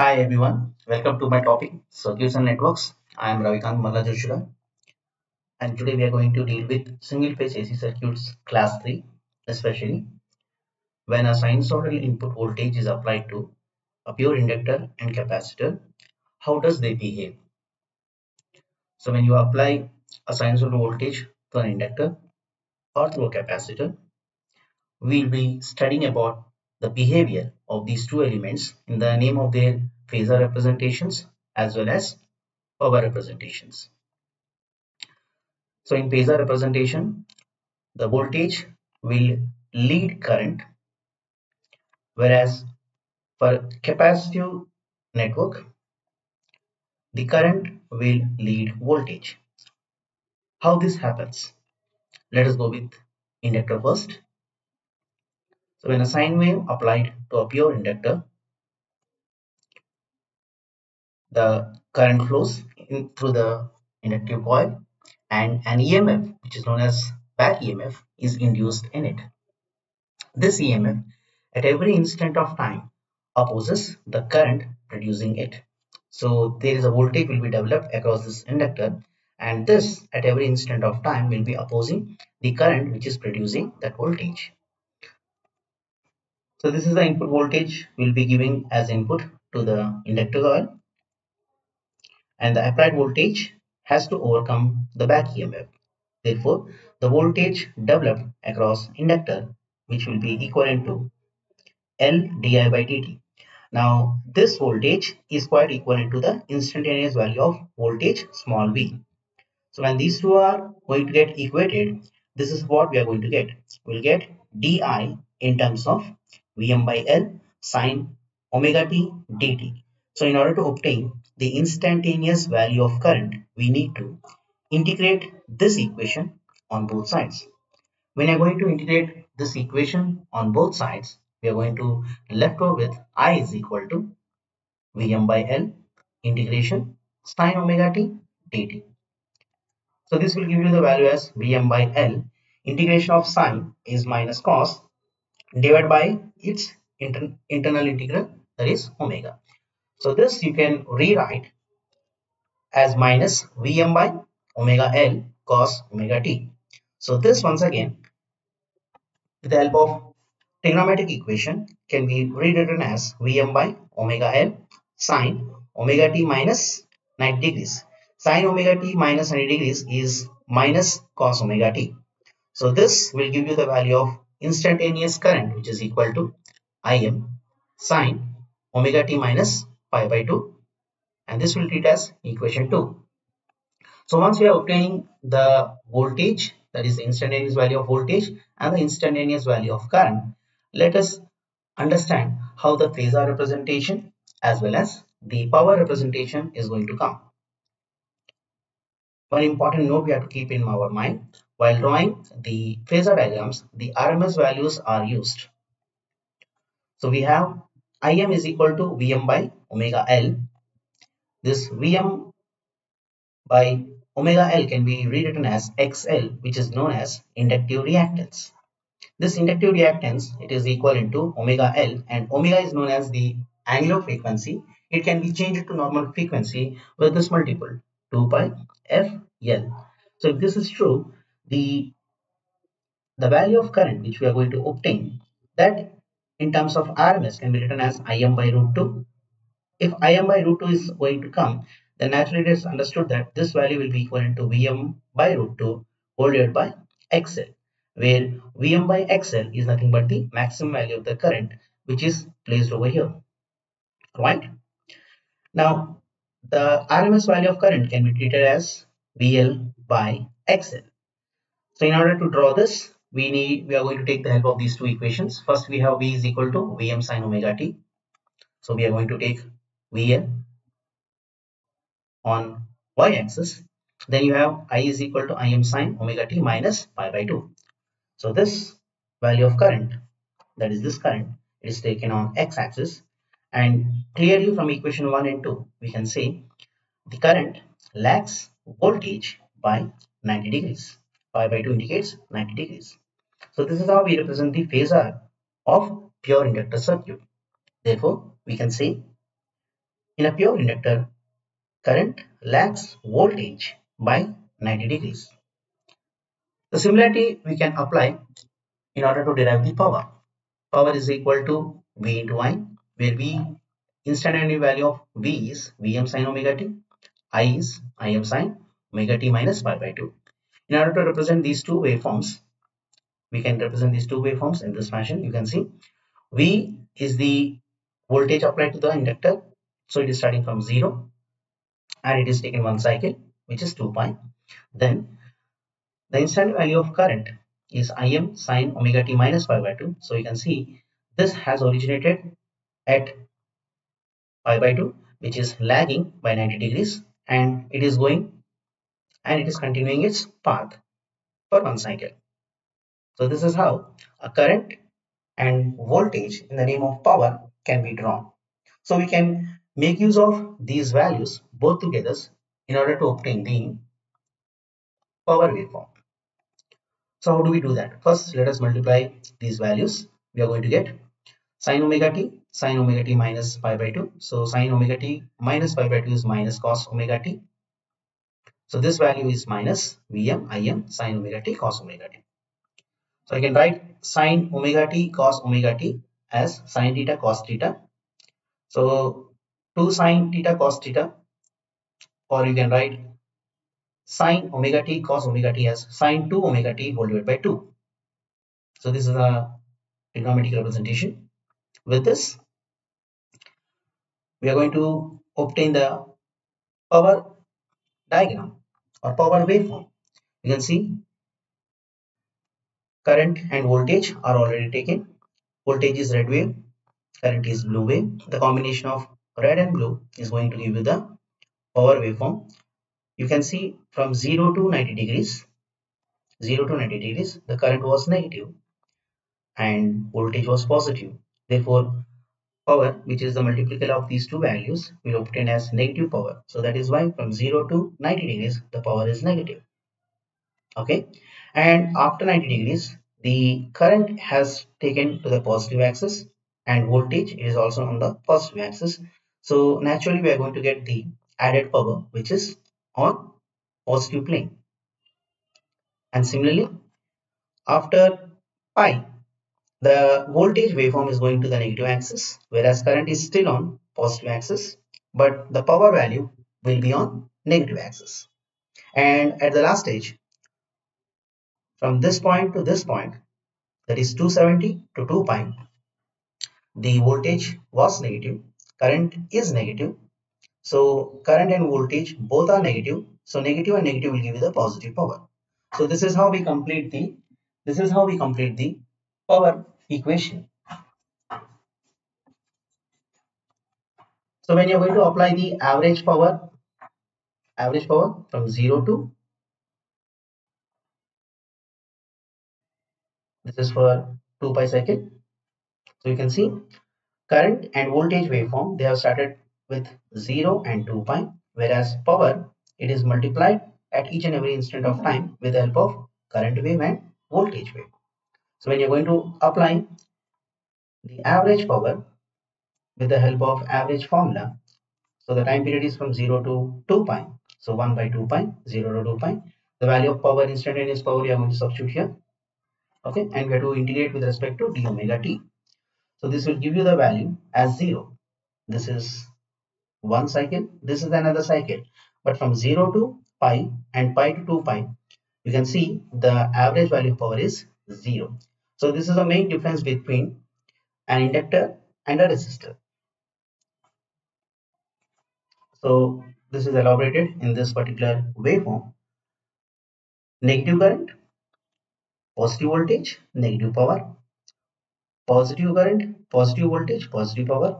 Hi everyone, welcome to my topic Circuits and Networks. I am Ravikant Mallajoshila and today we are going to deal with single phase AC circuits class 3 especially when a sinusoidal input voltage is applied to a pure inductor and capacitor how does they behave? So when you apply a sinusoidal voltage to an inductor or through a capacitor we'll be studying about the behavior of these two elements in the name of their phasor representations as well as power representations. So in phasor representation, the voltage will lead current whereas for capacitive network, the current will lead voltage. How this happens? Let us go with inductor first. So when a sine wave applied to a pure inductor, the current flows in through the inductive coil and an EMF which is known as back EMF is induced in it. This EMF at every instant of time opposes the current producing it. So there is a voltage will be developed across this inductor and this at every instant of time will be opposing the current which is producing that voltage. So this is the input voltage we will be giving as input to the inductor coil and the applied voltage has to overcome the back EMF. Therefore, the voltage developed across inductor which will be equivalent to L di by dt. Now, this voltage is quite equivalent to the instantaneous value of voltage small v. So, when these two are going to get equated, this is what we are going to get. We'll get di in terms of Vm by L sine omega t dt. So, in order to obtain the instantaneous value of current, we need to integrate this equation on both sides. When I'm going to integrate this equation on both sides, we are going to left over with I is equal to Vm by L integration sine omega t dt. So this will give you the value as Vm by L integration of sine is minus cos divided by its inter internal integral that is omega. So this you can rewrite as minus Vm by omega L cos omega t. So this once again with the help of trigonometric equation can be rewritten as Vm by omega L sine omega t minus 90 degrees. Sine omega t minus 90 degrees is minus cos omega t. So this will give you the value of instantaneous current which is equal to Im sine omega t minus pi by 2 and this will treat as equation 2. So once we are obtaining the voltage that is the instantaneous value of voltage and the instantaneous value of current, let us understand how the phasor representation as well as the power representation is going to come. One important note we have to keep in our mind while drawing the phasor diagrams, the RMS values are used. So we have Im is equal to Vm by omega L. This Vm by omega L can be rewritten as XL which is known as inductive reactance. This inductive reactance it is equal into omega L and omega is known as the angular frequency. It can be changed to normal frequency with this multiple 2 pi f L. So if this is true the the value of current which we are going to obtain that in terms of RMS can be written as Im by root 2. If Im by root 2 is going to come, then naturally it is understood that this value will be equivalent to Vm by root 2 whole divided by XL, where Vm by XL is nothing but the maximum value of the current which is placed over here. Right? Now, the RMS value of current can be treated as VL by XL. So in order to draw this, we need we are going to take the help of these two equations. First we have v is equal to vm sine omega t. So we are going to take vm on y-axis then you have i is equal to im sine omega t minus pi by 2 so this value of current that is this current is taken on x-axis and clearly from equation 1 and 2 we can say the current lags voltage by 90 degrees pi by 2 indicates 90 degrees. So this is how we represent the phasor of pure inductor circuit. Therefore, we can say in a pure inductor, current lags voltage by 90 degrees. The similarity we can apply in order to derive the power. Power is equal to V into I, where V instantaneous value of V is Vm sin omega t, I is Im sin omega t minus pi by 2. In order to represent these two waveforms, we can represent these two waveforms in this fashion. You can see V is the voltage applied to the inductor. So it is starting from 0 and it is taken one cycle which is 2 pi. Then the instant value of current is Im sine omega t minus pi by 2. So you can see this has originated at pi by 2 which is lagging by 90 degrees and it is going and it is continuing its path for one cycle. So this is how a current and voltage in the name of power can be drawn. So we can make use of these values both together in order to obtain the power waveform. So how do we do that? First, let us multiply these values. We are going to get sine omega t, sine omega t minus pi by 2. So sine omega t minus pi by 2 is minus cos omega t. So this value is minus Vm Im sine omega t cos omega t. So I can write sine omega t cos omega t as sine theta cos theta. So 2 sine theta cos theta or you can write sine omega t cos omega t as sine 2 omega t whole divided by 2. So this is a trigonometric representation. With this, we are going to obtain the power diagram or power waveform. You can see current and voltage are already taken. Voltage is red wave, current is blue wave. The combination of red and blue is going to give you the power waveform you can see from 0 to 90 degrees 0 to 90 degrees the current was negative and voltage was positive therefore power which is the multiplicator of these two values will obtain as negative power. So that is why from 0 to 90 degrees the power is negative. Okay? And after 90 degrees the current has taken to the positive axis and voltage is also on the positive axis. So naturally we are going to get the added power which is on positive plane. And similarly, after pi, the voltage waveform is going to the negative axis, whereas current is still on positive axis, but the power value will be on negative axis. And at the last stage, from this point to this point, that is 270 to 2 pi, the voltage was negative, current is negative, so current and voltage both are negative. So negative and negative will give you the positive power. So this is how we complete the this is how we complete the power equation. So when you're going to apply the average power, average power from 0 to this is for 2 pi second. So you can see current and voltage waveform they have started with 0 and 2 pi whereas power it is multiplied at each and every instant of time with the help of current wave and voltage wave. So when you're going to apply the average power with the help of average formula so the time period is from 0 to 2 pi. So 1 by 2 pi 0 to 2 pi. The value of power instantaneous power we are going to substitute here. Okay and we have to integrate with respect to d omega t. So this will give you the value as 0 this is one cycle this is another cycle. But from 0 to pi and pi to 2 pi you can see the average value of power is 0 so this is the main difference between an inductor and a resistor. So this is elaborated in this particular waveform. Negative current positive voltage negative power positive current positive voltage positive power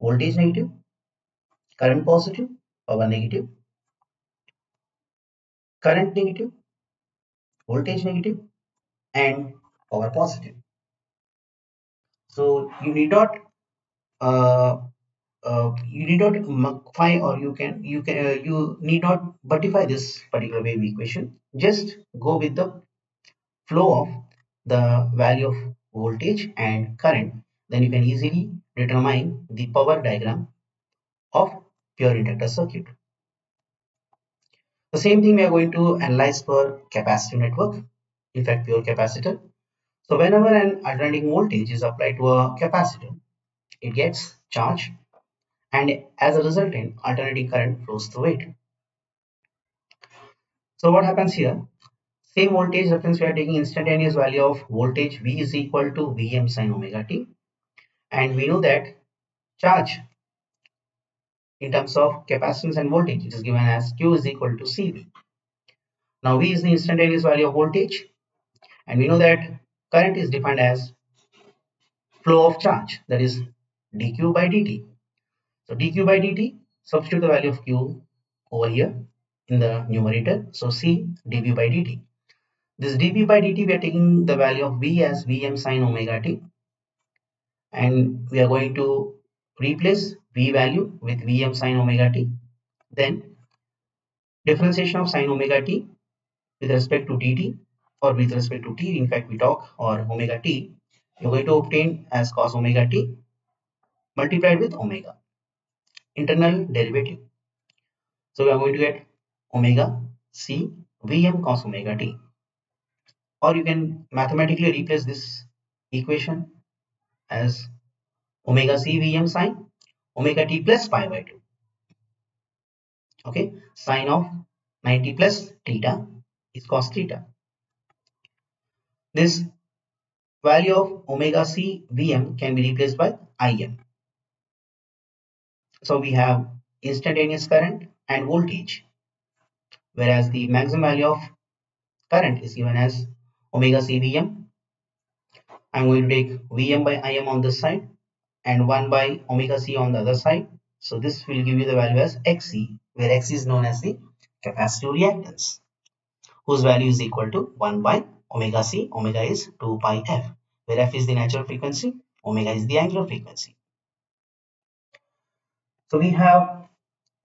voltage negative, current positive, power negative, current negative, voltage negative, and power positive. So you need not uh, uh, you need not modify or you can you can uh, you need not modify this particular wave equation. Just go with the flow of the value of voltage and current then you can easily determine the power diagram of pure inductor circuit. The same thing we are going to analyze for capacitive network, in fact pure capacitor. So whenever an alternating voltage is applied to a capacitor, it gets charged and as a resultant alternating current flows through it. So what happens here? Same voltage reference we are taking instantaneous value of voltage V is equal to Vm sin omega t and we know that charge in terms of capacitance and voltage. It is given as q is equal to cv now v is the instantaneous value of voltage. And we know that current is defined as flow of charge that is dq by dt. So dq by dt substitute the value of q over here in the numerator. So c dv by dt. This dv by dt we are taking the value of v as vm sine omega t. And we are going to replace v value with vm sine omega t then differentiation of sine omega t with respect to dt or with respect to t in fact we talk or omega t you're going to obtain as cos omega t multiplied with omega internal derivative. So we are going to get omega c vm cos omega t or you can mathematically replace this equation as omega c vm sine omega t plus pi by 2 okay? Sine of 90 plus theta is cos theta. This value of omega c vm can be replaced by im. So we have instantaneous current and voltage whereas the maximum value of current is given as omega c vm. I'm going to take vm by im on this side and 1 by omega c on the other side. So this will give you the value as xc where x is known as the capacitive reactance whose value is equal to 1 by omega c. Omega is 2 pi f where f is the natural frequency, omega is the angular frequency. So we have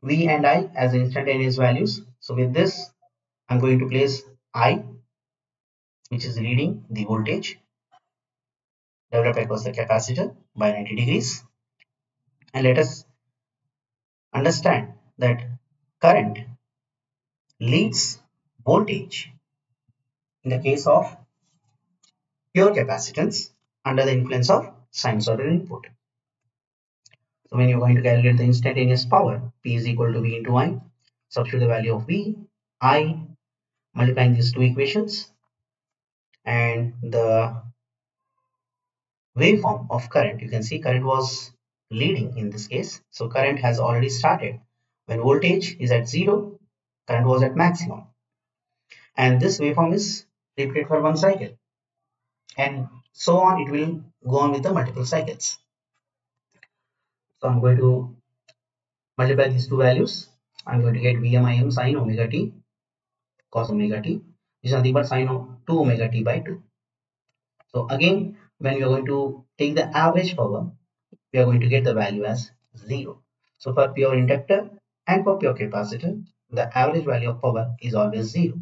v and i as instantaneous values. So with this I'm going to place i which is reading the voltage developed across the capacitor by 90 degrees and let us understand that current leads voltage in the case of pure capacitance under the influence of sinusoidal input. So when you're going to calculate the instantaneous power, P is equal to V into I, substitute the value of V, I, multiplying these two equations and the waveform of current. You can see current was leading in this case. So current has already started. When voltage is at zero current was at maximum. And this waveform is repeated for one cycle. And so on it will go on with the multiple cycles. So i'm going to multiply these two values. I'm going to get vmim sine omega t cos omega t which is nothing but sine of 2 omega t by 2 so again when we are going to take the average power, we are going to get the value as 0. So for pure inductor and for pure capacitor, the average value of power is always 0.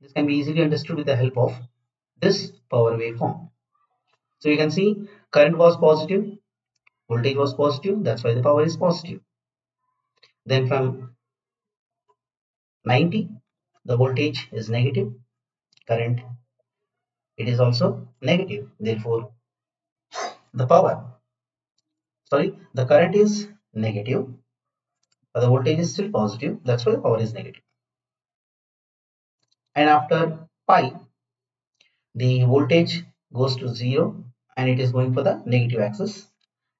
This can be easily understood with the help of this power waveform. So you can see current was positive, voltage was positive, that's why the power is positive. Then from 90, the voltage is negative, current it is also negative. Therefore the power sorry the current is negative but the voltage is still positive. That's why the power is negative. And after pi the voltage goes to zero and it is going for the negative axis.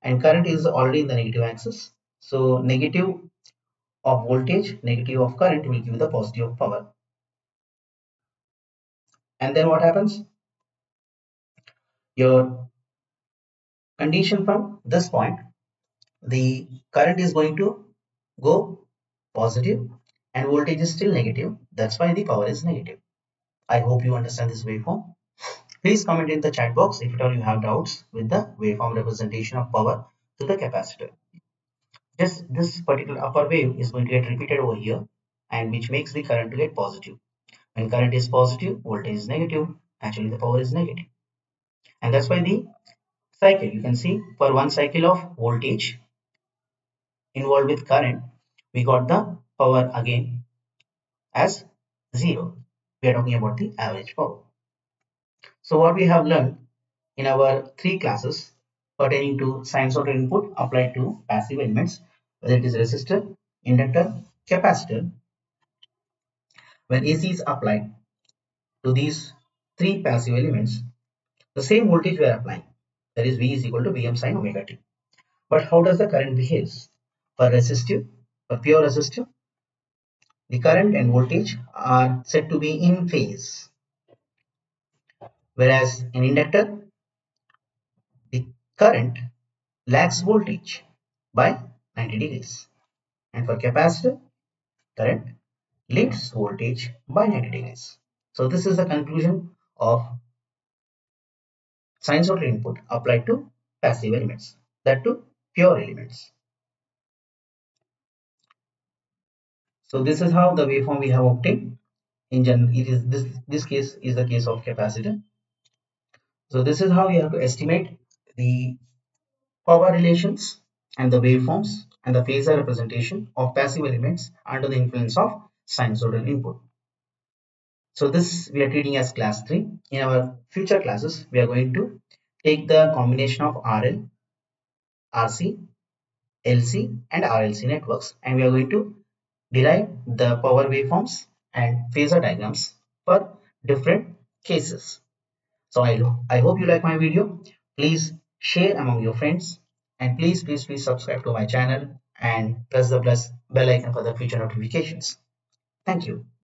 And current is already in the negative axis. So negative of voltage negative of current will give the positive of power. And then what happens your condition from this point the current is going to go positive and voltage is still negative. That's why the power is negative. I hope you understand this waveform. Please comment in the chat box if at all you have doubts with the waveform representation of power to the capacitor. Just this particular upper wave is going to get repeated over here and which makes the current to get positive. When current is positive voltage is negative. Actually the power is negative and that's why the cycle you can see for one cycle of voltage involved with current we got the power again as zero. We are talking about the average power. So what we have learned in our three classes pertaining to sinusoidal input applied to passive elements whether it is resistor inductor capacitor when AC is applied to these three passive elements the same voltage we are applying that is V is equal to Vm sin omega t but how does the current behaves? For resistive, for pure resistive, the current and voltage are said to be in phase. Whereas in inductor, the current lags voltage by 90 degrees. And for capacitor, current leads voltage by 90 degrees. So this is the conclusion of sinusoidal input applied to passive elements, that to pure elements. So this is how the waveform we have obtained. In general, it is this this case is the case of capacitor. So this is how we have to estimate the power relations and the waveforms and the phasor representation of passive elements under the influence of sinusoidal input. So this we are treating as class 3. In our future classes, we are going to take the combination of RL, RC, LC and RLC networks and we are going to derive the power waveforms and phasor diagrams for different cases. So I, I hope you like my video. Please share among your friends and please please please subscribe to my channel and press the plus bell icon for the future notifications. Thank you.